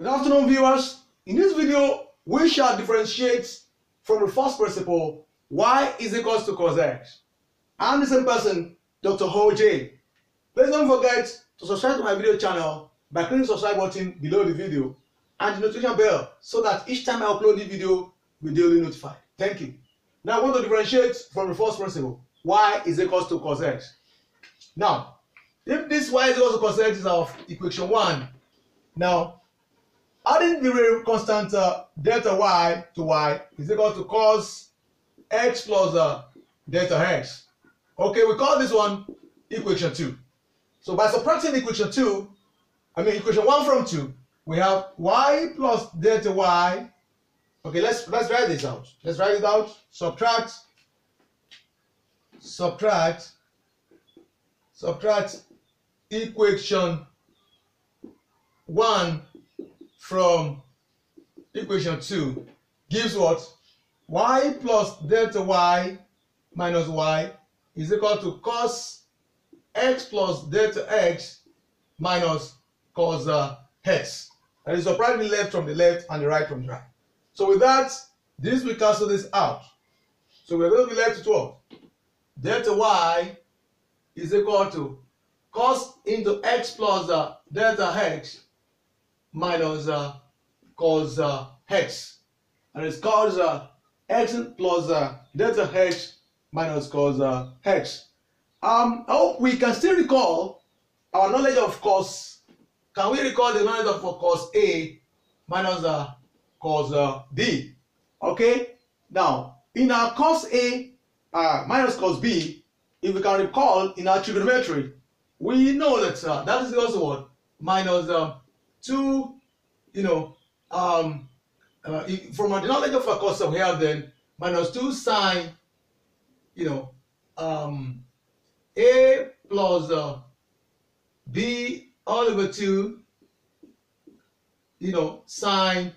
Good afternoon, viewers. In this video, we shall differentiate from the first principle y is equals to cos x. I'm the same person, Dr. OJ. Please don't forget to subscribe to my video channel by clicking the subscribe button below the video and the notification bell so that each time I upload the video, you'll be duly notified. Thank you. Now I want to differentiate from the first principle. y is equals to cos x. Now, if this y is equals to cos x is our equation 1, now adding the constant uh, delta y to y is equal to cos x plus uh, delta x. Okay, we call this one equation 2. So by subtracting equation 2, I mean equation 1 from 2, we have y plus delta y. Okay, let's let's write this out. Let's write it out. Subtract subtract subtract equation 1 from equation 2 gives what? y plus delta y minus y is equal to cos x plus delta x minus cos uh, x. Is subtracting the left from the left and the right from the right. So with that, this will cancel this out. So we're going to be left with what? Delta y is equal to cos into x plus uh, delta x minus uh, cos uh. And it's cos uh, x plus uh, delta x minus cos uh, x. Um, I hope we can still recall our knowledge of cos. Can we recall the knowledge of cos A minus uh, cos uh? Okay. Now, in our cos A uh, minus cos B, if we can recall in our trigonometry, we know that uh, that is also what minus uh, two, you know, um, uh, from of a cos we have then minus two sine, you know, um, a plus uh, b all over two, you know, sine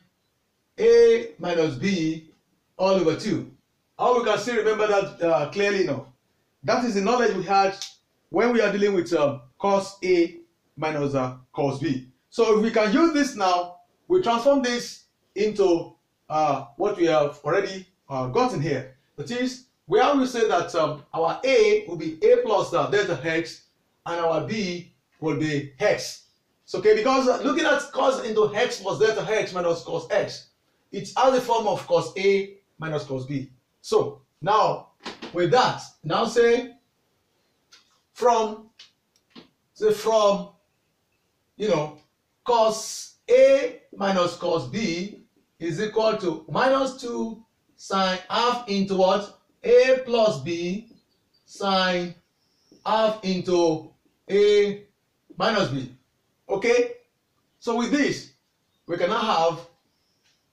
a minus b all over two. How we can still remember that uh, clearly enough. That is the knowledge we had when we are dealing with um, cos A minus uh, cos B. So if we can use this now, we transform this into uh, what we have already uh, gotten here. That is, where we say that um, our A will be A plus uh, delta x and our B will be x. So, okay, because uh, looking at cos into x plus delta x minus cos x, it's as a form of cos A minus cos B. So, now with that, now say from, say from, you know, cos A minus cos B is equal to minus 2 sine half into what? A plus B sine half into A minus B. Okay? So with this, we can now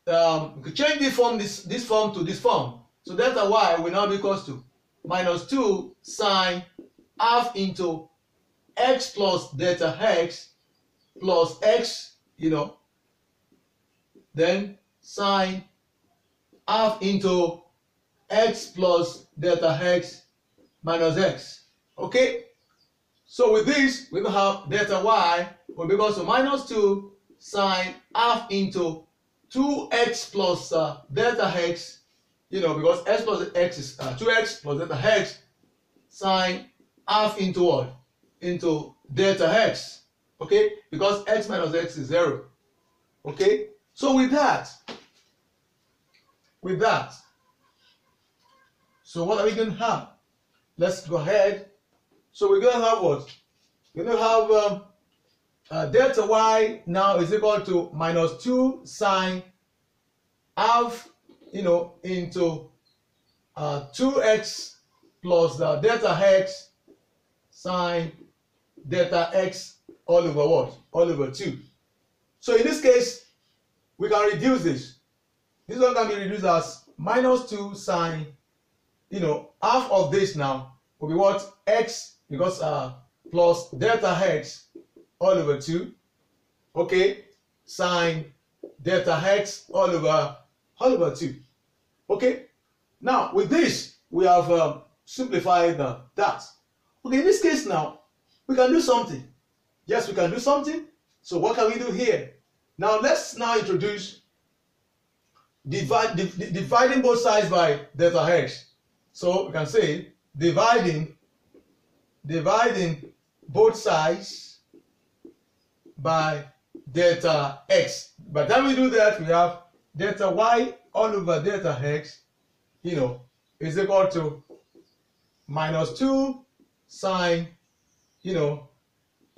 have, um, we change this form, this, this form to this form. So delta y will now be equals to minus 2 sine half into x plus delta x plus x, you know, then sine half into x plus delta x minus x. Okay? So with this, we will have delta y will be equal to minus 2 sine half into 2x plus uh, delta x you know, because x plus x is uh, 2x plus delta x sine half into what? Into delta x. Okay? Because x minus x is 0. Okay? So with that, with that, so what are we going to have? Let's go ahead. So we're going to have what? We're going to have um, uh, delta y now is equal to minus 2 sine half you know, into uh, 2x plus the delta x sine delta x all over what? All over 2. So in this case, we can reduce this. This one can be reduced as minus 2 sine, you know, half of this now will be what? x because uh, plus delta x all over 2. Okay, sine delta x all over all over 2. Okay, now with this, we have um, simplified uh, that. Okay, in this case now, we can do something. Yes, we can do something. So what can we do here? Now let's now introduce divide, div, dividing both sides by delta x. So we can say dividing dividing both sides by delta x. By the time we do that, we have delta y all over delta x, you know, is equal to minus 2 sine, you know,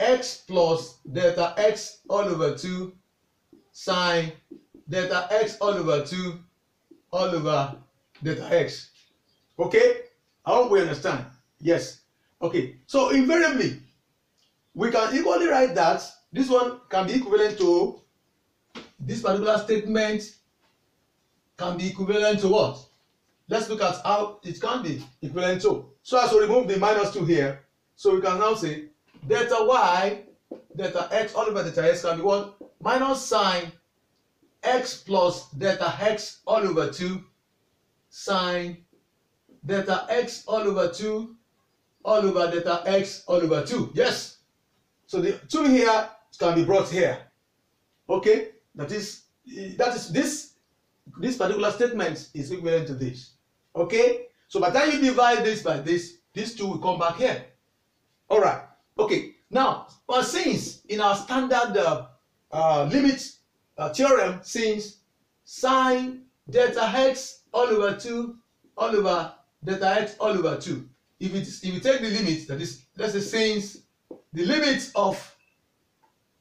x plus delta x all over 2 sine delta x all over 2 all over delta x. Okay? I hope we understand. Yes. Okay. So invariably, we can equally write that this one can be equivalent to this particular statement can be equivalent to what? Let's look at how it can be equivalent to. So as we remove the minus 2 here, so we can now say delta y, delta x all over delta x can be what? Minus sine x plus delta x all over 2 sine delta x all over 2 all over delta x all over 2. Yes. So the 2 here can be brought here. Okay? That is that is this this particular statement is equivalent to this. Okay? So by the time you divide this by this, these two will come back here. All right. Okay. Now, but since in our standard uh, uh, limit uh, theorem, since sine delta x all over 2 all over delta x all over 2, if it if you take the limit, that is, let's say since the limit of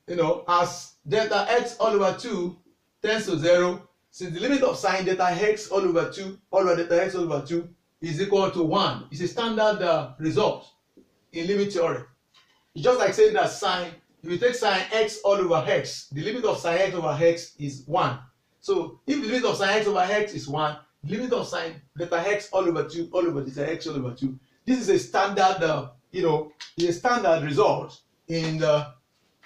you know as delta x all over 2 tends to 0, since the limit of sine delta x all over 2 all over delta x all over 2 is equal to 1. It's a standard uh, result in limit theory. It's just like saying that sine, if you take sine x all over x, the limit of sine x over x is 1. So if the limit of sine x over x is 1, the limit of sine delta x all over 2 all over delta x all over 2, this is a standard, uh, you know, a standard result in the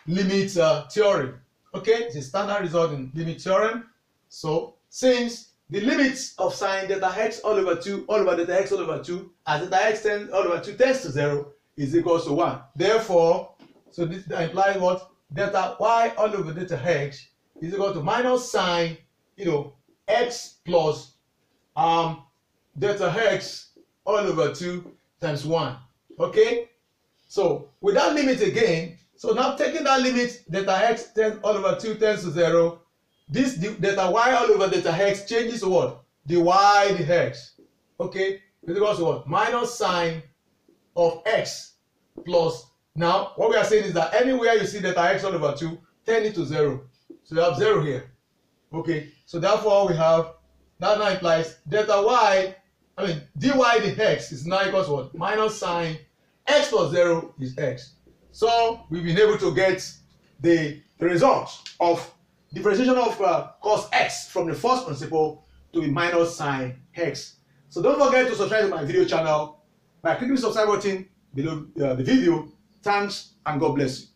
limit uh, theorem. Okay, it's a standard result in limit theorem. So since the limits of sine delta x all over 2 all over delta x all over 2 as delta x tends all over 2 tends to 0 is equal to 1. Therefore, so this implies what? Delta y all over delta x is equal to minus sine, you know, x plus um, delta x all over 2 times 1. Okay? So with that limit again, so now taking that limit, delta x tends all over 2 tends to 0. This delta y all over delta x changes to what? The y the x. Okay? Is equal to what? Minus sine of x plus. Now, what we are saying is that anywhere you see delta x all over 2, turn it to 0. So you have 0 here. Okay? So therefore we have, that now implies delta y, I mean dy dx is now equals what? Minus sine x plus 0 is x. So we've been able to get the, the result of differentiation of uh, cos x from the first principle to a minus sine x. So don't forget to subscribe to my video channel by clicking the subscribe button below uh, the video. Thanks and God bless you.